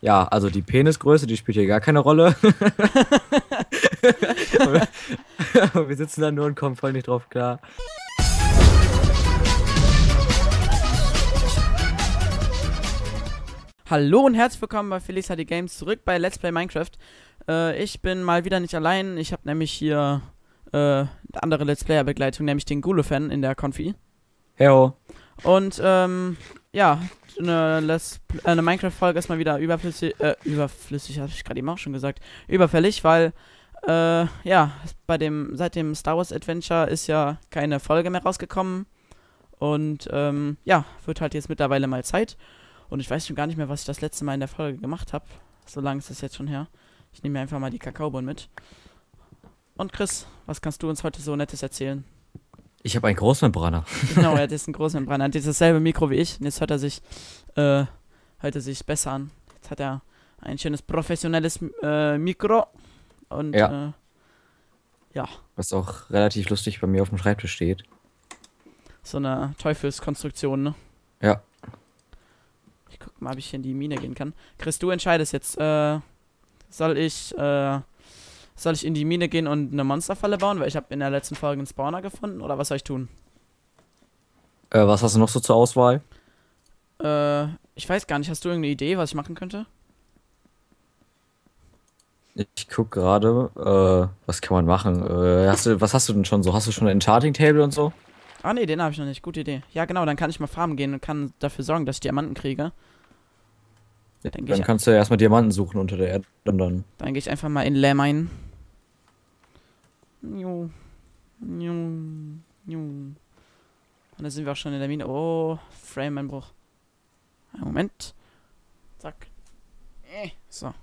Ja, also die Penisgröße, die spielt hier gar keine Rolle. wir sitzen da nur und kommen voll nicht drauf klar. Hallo und herzlich willkommen bei Felix HD Games zurück bei Let's Play Minecraft. Äh, ich bin mal wieder nicht allein. Ich habe nämlich hier äh, eine andere Let's Player Begleitung, nämlich den Gulu-Fan in der Konfi. Heyo. Und ähm, ja, eine, Let's äh, eine Minecraft-Folge ist mal wieder überflüssig, äh, überflüssig, hatte ich gerade eben auch schon gesagt, überfällig, weil äh, ja, bei dem, seit dem Star Wars Adventure ist ja keine Folge mehr rausgekommen. Und ähm, ja, wird halt jetzt mittlerweile mal Zeit. Und ich weiß schon gar nicht mehr, was ich das letzte Mal in der Folge gemacht habe. So lange ist das jetzt schon her. Ich nehme mir einfach mal die Kakaobohnen mit. Und Chris, was kannst du uns heute so Nettes erzählen? Ich habe einen Großmembraner. Genau, er hat jetzt einen großen Membran. Er hat jetzt dasselbe Mikro wie ich. Und jetzt hört er sich, äh, hört er sich besser an. Jetzt hat er ein schönes professionelles äh, Mikro. Und Ja. äh, ja, Was auch relativ lustig bei mir auf dem Schreibtisch steht. so eine Teufelskonstruktion, ne? Ja. Ich guck mal, ob ich hier in die Mine gehen kann. Chris, du entscheidest jetzt, äh, soll ich, äh, soll ich in die Mine gehen und eine Monsterfalle bauen? Weil ich habe in der letzten Folge einen Spawner gefunden. Oder was soll ich tun? Äh, was hast du noch so zur Auswahl? Äh, ich weiß gar nicht. Hast du irgendeine Idee, was ich machen könnte? Ich guck gerade, äh, was kann man machen? Äh, hast du, was hast du denn schon so? Hast du schon ein Enchanting Table und so? Ah, nee, den habe ich noch nicht. Gute Idee. Ja, genau, dann kann ich mal farmen gehen und kann dafür sorgen, dass ich Diamanten kriege. Dann gehe Dann ich, kannst du ja erstmal Diamanten suchen unter der Erde und dann. dann geh ich einfach mal in Lämmein. Ju. Ju. Ju. Und da sind wir auch schon in der Mine. Oh, Frame-Einbruch. Moment. Zack. Äh, So.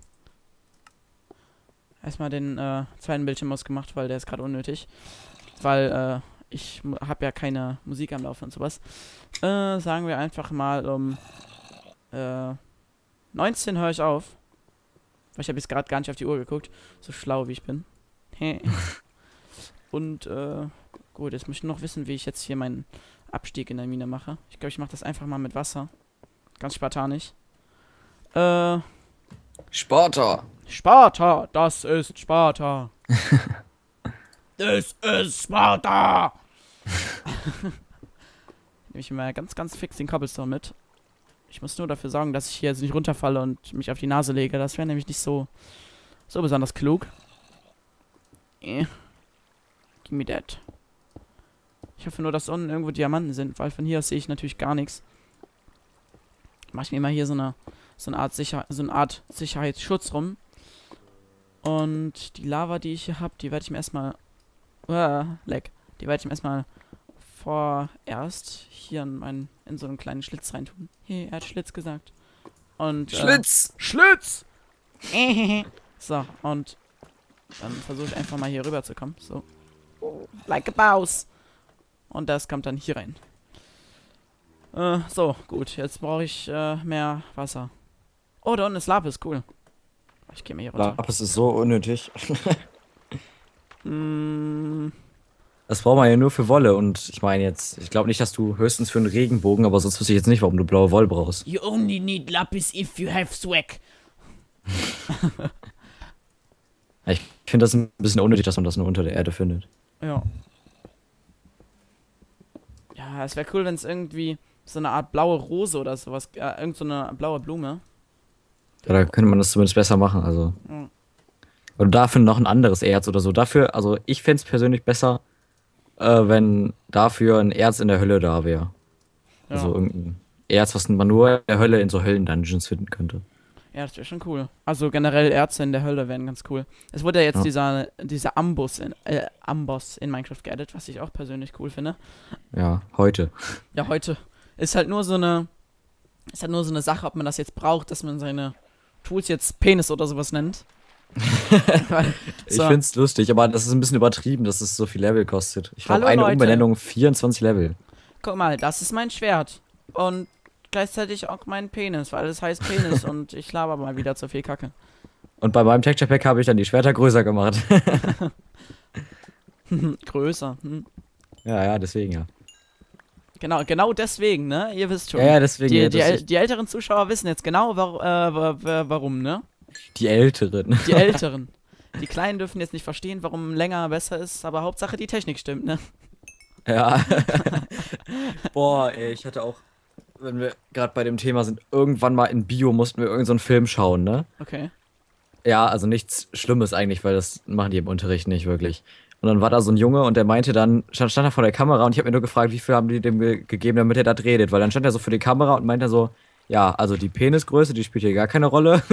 Erstmal den äh, zweiten Bildschirm ausgemacht, weil der ist gerade unnötig. Weil äh, ich habe ja keine Musik am Laufen und sowas. Äh, sagen wir einfach mal um äh, 19 höre ich auf. Weil ich habe jetzt gerade gar nicht auf die Uhr geguckt. So schlau wie ich bin. und äh, gut, jetzt muss ich noch wissen, wie ich jetzt hier meinen Abstieg in der Mine mache. Ich glaube, ich mache das einfach mal mit Wasser. Ganz spartanisch. Äh, Sparta! Sparta, das ist Sparta. das ist Sparta. Nehme ich mal ganz, ganz fix den Cobblestone mit. Ich muss nur dafür sorgen, dass ich hier jetzt nicht runterfalle und mich auf die Nase lege. Das wäre nämlich nicht so, so besonders klug. Eh. Give me that. Ich hoffe nur, dass unten irgendwo Diamanten sind, weil von hier aus sehe ich natürlich gar nichts. Mach ich mir mal hier so eine, so eine Art Sicher so eine Art Sicherheitsschutz rum. Und die Lava, die ich hier habe, die werde ich mir erstmal. Uh, leck. Die werde ich mir erstmal vorerst hier in, meinen, in so einen kleinen Schlitz reintun. Hey, er hat Schlitz gesagt. Und. Äh, Schlitz! Schlitz! so, und dann versuche ich einfach mal hier rüber zu kommen. So. Like a Baus. Und das kommt dann hier rein. Äh, so, gut. Jetzt brauche ich äh, mehr Wasser. Oh, da unten ist Lapis, cool. Ich gehe mal hier runter. Lapis ist so unnötig. Mm, Das braucht man ja nur für Wolle und ich meine jetzt, ich glaube nicht, dass du höchstens für einen Regenbogen, aber sonst wüsste ich jetzt nicht, warum du blaue Wolle brauchst. you only need Lapis if you have swag. Ich finde das ein bisschen unnötig, dass man das nur unter der Erde findet. Ja. Ja, es wäre cool, wenn es irgendwie so eine Art blaue Rose oder sowas, äh, irgend so eine blaue Blume. Ja, da könnte man das zumindest besser machen, also. Ja. Oder dafür noch ein anderes Erz oder so. Dafür, also ich fände es persönlich besser, äh, wenn dafür ein Erz in der Hölle da wäre. Ja, Also irgendein Erz, was man nur in der Hölle in so Höllen-Dungeons finden könnte. Ja das wäre schon cool. Also generell Ärzte in der Hölle wären ganz cool. Es wurde ja jetzt Ja. dieser, dieser Amboss in, äh, Amboss in Minecraft geaddet, was ich auch persönlich cool finde. Ja, heute. Ja, heute ist halt nur so eine, ist halt nur so eine Sache, ob man das jetzt braucht, dass man seine Tools jetzt Penis oder sowas nennt. Ich so. finde es lustig, aber das ist ein bisschen übertrieben, dass es so viel Level kostet. Ich glaube, eine Leute. Umbenennung 24 Level. Guck mal, das ist mein Schwert. Und gleichzeitig auch mein Penis, weil es heißt Penis und ich laber mal wieder zu viel Kacke. Und bei meinem Texture Pack habe ich dann die Schwerter größer gemacht. Größer. Hm. ja, ja, deswegen ja. Genau, genau deswegen, ne? Ihr wisst schon. Ja, ja, deswegen. die, ja, die, äl- die älteren Zuschauer wissen jetzt genau, war, äh, wa- wa- warum, ne? die Älteren. Die älteren. Die Kleinen dürfen jetzt nicht verstehen, warum länger besser ist, aber Hauptsache die Technik stimmt, ne? Ja. Boah, ey, ich hatte auch, wenn wir gerade bei dem Thema sind, irgendwann mal in Bio mussten wir irgendeinen so einen Film schauen, ne? Okay. Ja, also nichts Schlimmes eigentlich, weil das machen die im Unterricht nicht wirklich. Und dann war da so ein Junge und der meinte dann, stand, stand da vor der Kamera und ich habe mir nur gefragt, wie viel haben die dem ge gegeben, damit er das redet. Weil dann stand er so vor die Kamera und meinte so, ja, also die Penisgröße, die spielt hier gar keine Rolle.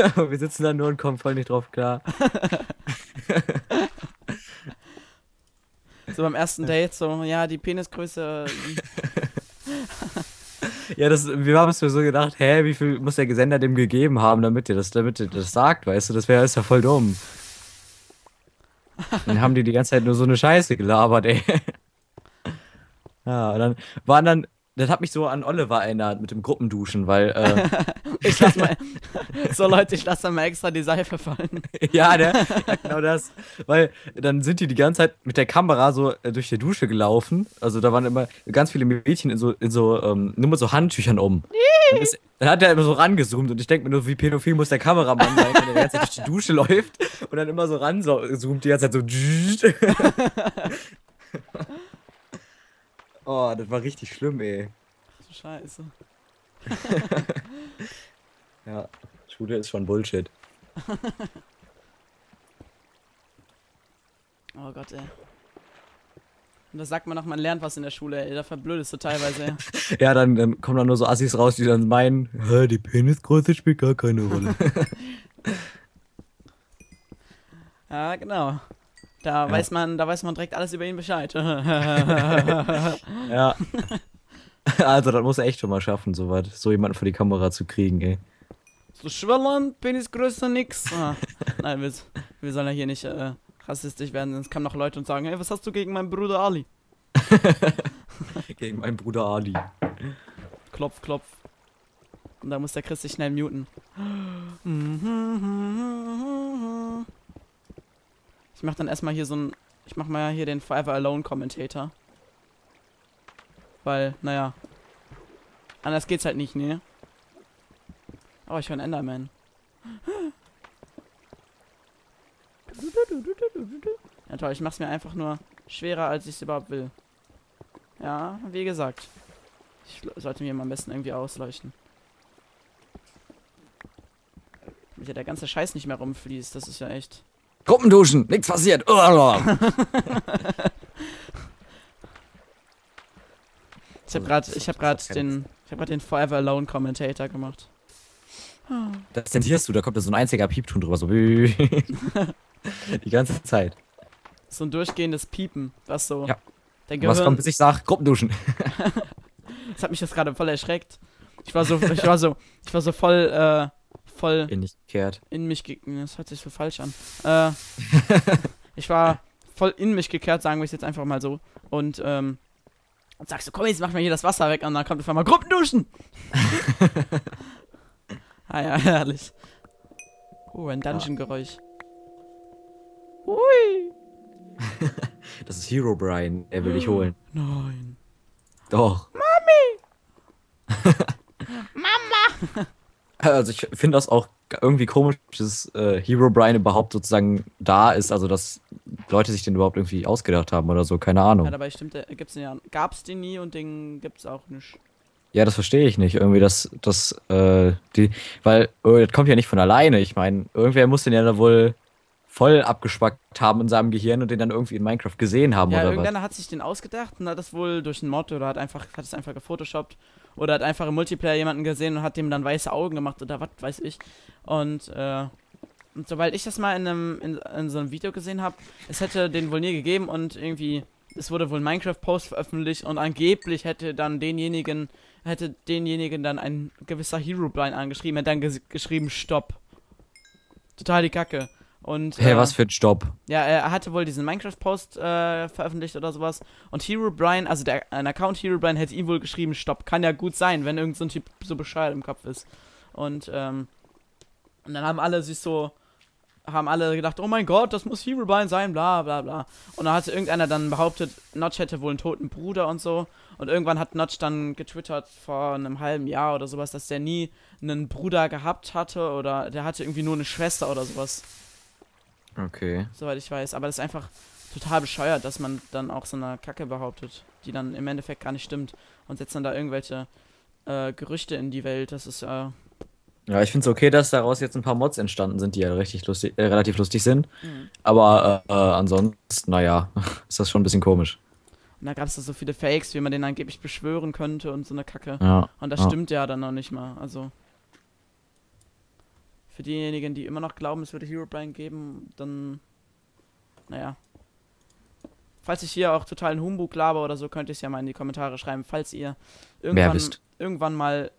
und wir sitzen da nur und kommen voll nicht drauf klar. So beim ersten Date, so, ja, die Penisgröße. Ja, das, wir haben uns mir so gedacht, hä, wie viel muss der Sender dem gegeben haben, damit ihr das, damit ihr das sagt, weißt du, das wäre ist ja voll dumm. Dann haben die die ganze Zeit nur so eine Scheiße gelabert, ey. Ja, und dann waren dann, das hat mich so an Oliver erinnert mit dem Gruppenduschen, weil, äh, Ich lass mal. so, Leute, ich lasse da mal extra die Seife fallen. ja, ne, ja, genau das, weil dann sind die die ganze Zeit mit der Kamera so äh, durch die Dusche gelaufen, also da waren immer ganz viele Mädchen in so, in so, ähm, nur mit so Handtüchern um. Dann, ist, dann hat er immer so rangezoomt und ich denke mir nur, wie pädophil muss der Kameramann sein, wenn der die ganze Zeit durch die Dusche läuft und dann immer so ranzoomt, die ganze Zeit so. Oh, das war richtig schlimm, ey. So Scheiße. Ja, Schule ist schon Bullshit. Oh Gott, ey. Und da sagt man noch, man lernt was in der Schule, ey. Da verblödest du teilweise, ey. Ja, dann, dann kommen da nur so Assis raus, die dann meinen, "Hä, die Penisgröße spielt gar keine Rolle. Ja, genau. Da Ja. weiß man, da weiß man direkt alles über ihn Bescheid. ja. Also, das muss er echt schon mal schaffen, so weit, so jemanden vor die Kamera zu kriegen, ey. so Schwellern, Penisgröße, nix. Ah. Nein, wir, wir sollen ja hier nicht äh, rassistisch werden, sonst kommen noch Leute und sagen, hey, was hast du gegen meinen Bruder Ali? Gegen meinen Bruder Ali. Klopf, klopf. Und da muss der Chris sich schnell muten. Ich mach dann erstmal hier so ein. Ich mach mal hier den Forever Alone Commentator. Weil, naja. Anders geht's halt nicht, ne? Oh, ich höre einen Enderman. Ja toll, ich mach's mir einfach nur schwerer, als ich es überhaupt will. Ja, wie gesagt. Ich sollte mir am besten irgendwie ausleuchten. Damit ja der ganze Scheiß nicht mehr rumfließt, das ist ja echt. Gruppenduschen, nichts passiert. Ich habe gerade, ich habe gerade den, ich habe den Forever Alone Commentator gemacht. Das zensierst du, da kommt so ein einziger Piepton drüber, so. Die ganze Zeit. So ein durchgehendes Piepen, was so. Ja. Und Was Gehirn, kommt, bis ich sag, Gruppenduschen. das hat mich jetzt gerade voll erschreckt. Ich war so, ich war so, ich war so voll, äh, voll Bin nicht gekehrt. in mich ge Das hört sich so falsch an. Äh, ich war voll in mich gekehrt, sagen wir es jetzt einfach mal so. Und, ähm, und sagst du, komm, jetzt mach mir hier das Wasser weg. Und dann kommt auf einmal Gruppenduschen. ah ja, herrlich. Oh, ein Dungeon-Geräusch. Ui. Das ist Hero Brian, er will dich holen. Nein. Doch. Mami! Mama! Also ich finde das auch irgendwie komisch, dass äh, Hero Brian überhaupt sozusagen da ist, also dass Leute sich den überhaupt irgendwie ausgedacht haben oder so, keine Ahnung. Ja, dabei stimmt, der gibt's den ja. Gab's den nie und den gibt's auch nicht. Ja, das verstehe ich nicht. Irgendwie, dass, dass, äh, die, weil, äh, das kommt ja nicht von alleine. Ich meine, irgendwer muss den ja da wohl voll abgespackt haben in seinem Gehirn und den dann irgendwie in Minecraft gesehen haben Ja, oder was. irgendeiner hat sich den ausgedacht und hat das wohl durch einen Mod oder hat einfach, hat es einfach gefotoshoppt oder hat einfach im Multiplayer jemanden gesehen und hat dem dann weiße Augen gemacht oder was weiß ich. Und, äh, und sobald ich das mal in einem, in, in so einem Video gesehen habe, es hätte den wohl nie gegeben und irgendwie, es wurde wohl ein Minecraft-Post veröffentlicht und angeblich hätte dann denjenigen, hätte denjenigen dann ein gewisser Herobrine angeschrieben, hätte dann ges geschrieben, Stopp. Total die Kacke. Und, Hey, äh, was für ein Stopp. ja, er hatte wohl diesen Minecraft-Post äh, veröffentlicht oder sowas. Und Hero Brian, also der, ein Account Hero Brian hätte ihm wohl geschrieben, stopp. Kann ja gut sein, wenn irgend so ein Typ so bescheuert im Kopf ist. Und, ähm, und dann haben alle sich so haben alle gedacht, oh mein Gott, das muss Herobrine sein, bla bla bla. Und dann hat irgendeiner dann behauptet, Notch hätte wohl einen toten Bruder und so. Und irgendwann hat Notch dann getwittert vor einem halben Jahr oder sowas, dass der nie einen Bruder gehabt hatte oder der hatte irgendwie nur eine Schwester oder sowas. Okay. Soweit ich weiß. Aber das ist einfach total bescheuert, dass man dann auch so eine Kacke behauptet, die dann im Endeffekt gar nicht stimmt und setzt dann da irgendwelche äh, Gerüchte in die Welt. Das ist äh, Ja, ich finde es okay, dass daraus jetzt ein paar Mods entstanden sind, die ja richtig lustig, äh, relativ lustig sind. Mhm. Aber äh, äh, ansonsten, naja, ist das schon ein bisschen komisch. Und da gab es da so viele Fakes, wie man den angeblich beschwören könnte und so eine Kacke. Ja. Und das ja. stimmt ja dann noch nicht mal. Also. Für diejenigen, die immer noch glauben, es würde Herobrine geben, dann. Naja. Falls ich hier auch totalen Humbug laber oder so, könnt ihr es ja mal in die Kommentare schreiben, falls ihr irgendwann, irgendwann mal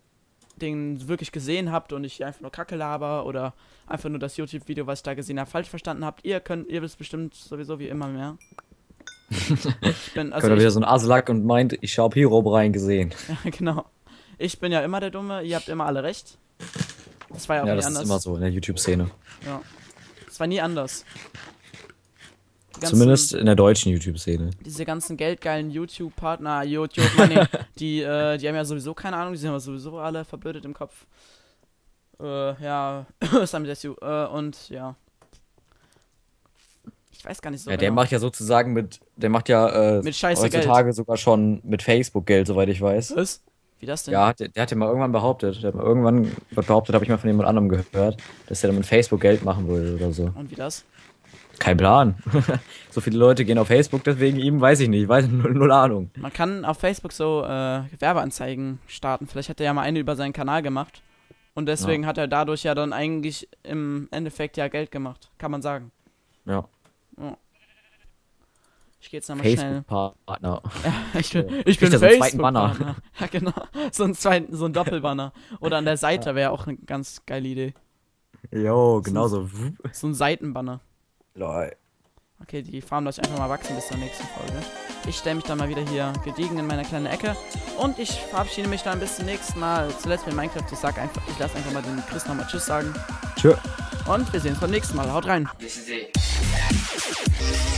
den wirklich gesehen habt und ich hier einfach nur Kacke laber oder einfach nur das YouTube-Video, was ich da gesehen habe, falsch verstanden habt. Ihr könnt, ihr wisst bestimmt sowieso wie immer mehr. ich bin, also ich, wieder so ein Aslack und meint, ich habe Hero rein gesehen. Ja, genau. Ich bin ja immer der Dumme, ihr habt immer alle recht. Das war ja auch Ja, nie das anders. ist immer so in der YouTube-Szene. Ja. Das war nie anders. Ganzen- Zumindest in der deutschen YouTube-Szene. Diese ganzen geldgeilen YouTube-Partner, YouTube, Money, die, äh, die haben ja sowieso keine Ahnung, die sind ja sowieso alle verblödet im Kopf. Äh, ja, Sam Desu, äh, und ja. Ich weiß gar nicht so Ja, der genau. macht ja sozusagen mit, der macht ja äh, Mit Scheiße heutzutage sogar schon mit Facebook Geld, soweit ich weiß. Was? Wie das denn? Ja, der, der hat ja mal irgendwann behauptet, der hat mal irgendwann behauptet, habe ich mal von jemand anderem gehört, dass er dann mit Facebook Geld machen würde oder so. Und wie das? Kein Plan. so viele Leute gehen auf Facebook, deswegen ihm weiß ich nicht, ich weiß null, null Ahnung. Man kann auf Facebook so äh, Werbeanzeigen starten. Vielleicht hat er ja mal eine über seinen Kanal gemacht. Und deswegen hat er dadurch ja dann eigentlich im Endeffekt ja Geld gemacht. Kann man sagen. Ja. Ich gehe jetzt nochmal schnell. Facebook-Partner. Ich bin, ich bin er so zweiten Banner. Facebook-Partner. Ja, genau. So ein, zweiten, so ein Doppelbanner. Oder an der Seite wäre auch eine ganz geile Idee. Jo, genau so. So ein Seitenbanner. Lol. Okay, die Farm lasse ich einfach mal wachsen bis zur nächsten Folge. Ich stelle mich dann mal wieder hier gediegen in meiner kleinen Ecke. Und ich verabschiede mich dann bis zum nächsten Mal. Zuletzt mit Minecraft. Ich sag einfach, ich lasse einfach mal den Chris nochmal Tschüss sagen. Tschö. Und wir sehen uns beim nächsten Mal. Haut rein. This is it.